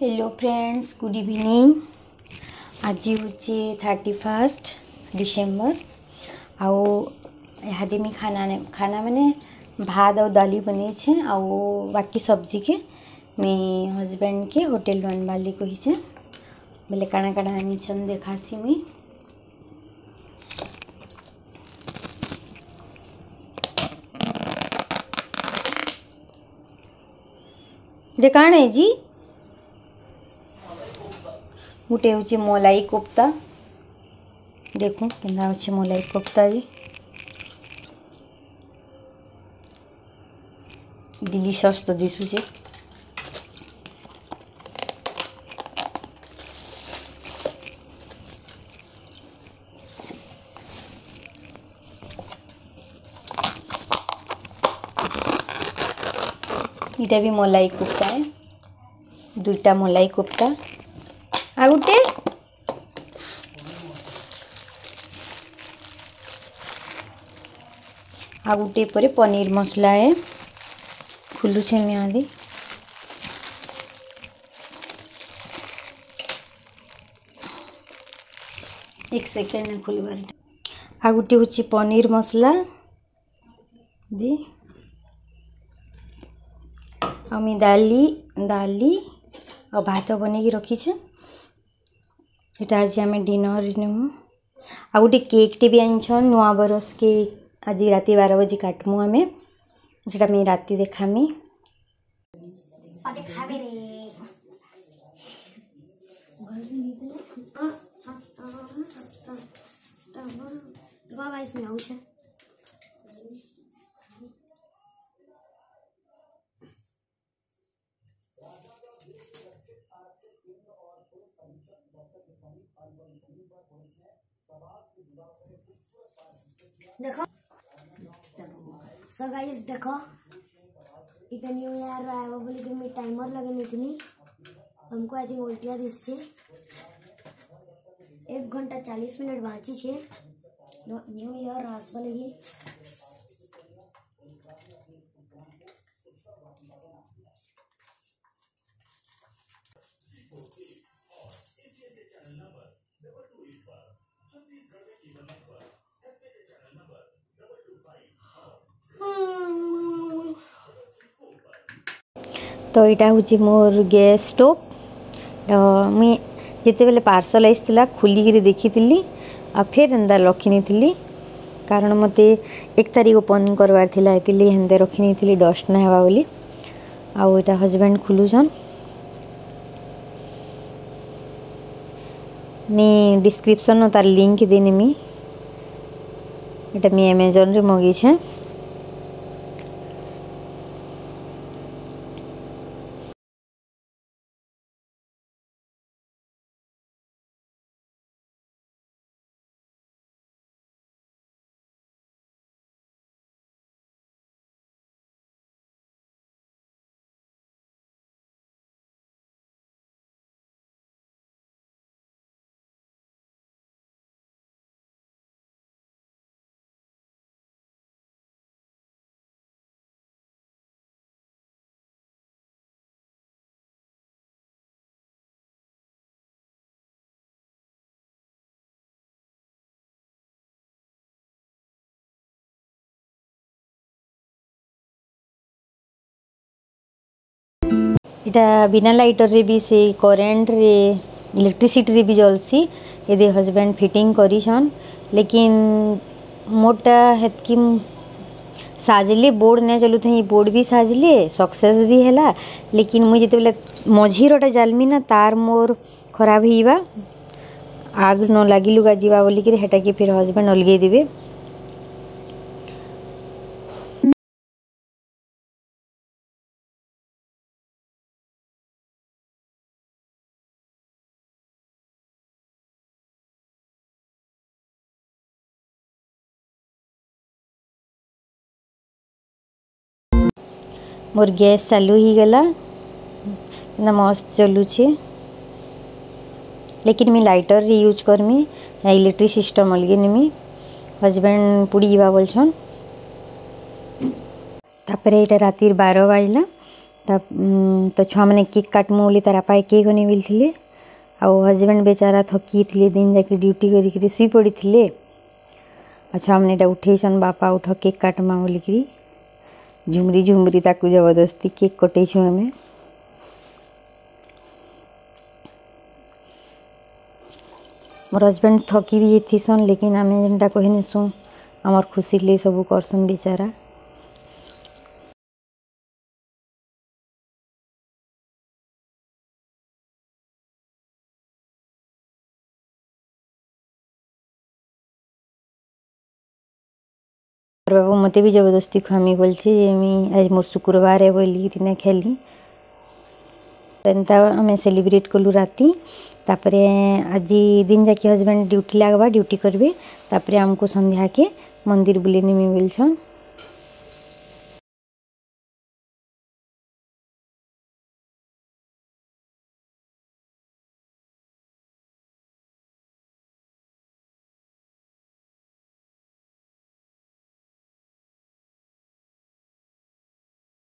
hello friends good evening आज हूँ thirty fast December आउ यहाँ मुई खाना ने, खाना मैंने भात और दाली बनिए आउ बाकी सब्जी के मैं हस्बैंड के होटेल बनवा लगे कहीचे बोले काणा काणा आनीचन देखासी मुई दे काण जी ଗୋଟେ ହେଉଛି ମଲାଇ କୋପ୍ତା ଦେଖୁ କେନ୍ତା ଅଛି ମଲାଇ କୋପ୍ତା ଯେ ଡିଲିସସ୍ ତ ଦିଶୁଛେ এটা বি মলাই কোপ্তা দুইটা মলাই কোপ্তা ଆଉ ଗୋଟେ ଆଉ ଗୋଟେ ପରେ ପନିର ମସଲା ଏ ଖୋଲୁଛେ एक सेकेंड खोल आ गोटे हूँ पनीर मसला दे आम डाली डाली और भात बनई रखीछे ସେଟା ଆଜି ଆମେ ଡିନର୍ରେ ନେମୁ ଆଉ ଗୋଟେ କେକ୍ଟେ ବି ଆଣିଛନ୍ ନୂଆ ବରଷ୍ କେକ୍ ଆଜି ରାତି ବାର ବଜେ କାଟ୍ମୁ ଆମେ ସେଟା ମୁଇଁ ରାତି ଦେଖାମି ବାବା देखो सो गाइस देखो इतनी हुई यार रहा है वो बोली कि मेरी टाइमर लगे इतनी हमको आई थिंक उल्टिया दिस छे एक घंटा चालीस मिनट बाँची छे न्यू ईयर वाले लगी তো এটা হচ্ছে মোর গ্যাস স্টোভ মুই যেতবে পার্সল আসছিলা খোলিকি দেখি ফের এন্তা রখিনি কারণ মতো এক তারিখ ওপনিং করবার লা এলে এমতি রখিনি ডস্ট না হওয়া বলে আইটা হজবেন্ড খুলুছন মি ডিসক্রিপশন তার লিঙ্ক দিয়ে নেমি এটা মি আমাজন মগাইছে इटा बिना लाइटर रे भी से करेन्ट रे इलेक्ट्रिसीटी भी जलसी यदि हजबैंड फिटिंग करीशन लेकिन मोटा हेतकी साजिले बोर्ड नहीं चलु थे बोर्ड भी साजिले सक्सेस भी है लेकिन मुझे जो तो बेले मझीरटे जालमी ना तार मोर खराब होगा आग न लगिलुगा जीवा बोलिकी हेटा के फिर हजबैंड अलगे देवे मोर गैस चालू ही गला ना मस्त चलुचे लेकिन मुझ लाइटर रे यूज करमी इलेक्ट्रिक सिस्टम अलग नेमी हजबैंड पुड़ी जावा बोलछन तापर एटा रातिर 12 बजला तो छुआ मैंने केक काट मुली तारा पाए केक होने मिलथिले आ हजबैंड बेचारा थकी थकीथिले दिन जाके ड्यूटी करिकरी सुई पड़ीथिले अच्छा हमने उठेसन बापा उठ केक काटमा बोलिकी ଝୁମରି ଝୁମରି ତାକୁ ଜବରଦସ୍ତି କେକ୍ କଟେଇଛୁ ଆମେ ମୋର ହଜବେଣ୍ଡ ଥକି ବି ଯାଇଥିସନ୍ ଲେକିନ୍ ଆମେ ଯେନ୍ଟା କହିନେସୁଁ ଆମର ଖୁସିର୍ ଲାଗି ସବୁ କରସନ୍ ବିଚାରା আর বাবা মতো বি জবরদস্তি খুয়ামি বলছি যে আমি আজ মোর শুক্রবার বলি কিনা খেলি ଏନ୍ତା ଆମେ ସେଲିବ୍ରେଟ୍ କଲୁ ରାତି ତାପରେ ଆଜି ଦିନ ଯାକି ହଜବେଣ୍ଡ ଡ୍ୟୁଟି ଲାଗ୍ବା ଡ୍ୟୁଟି କରିବେ ତାପରେ ଆମକୁ ସନ୍ଧ୍ୟାକେ ମନ୍ଦିର ବୁଲି ନେମି ବୋଲଛନ୍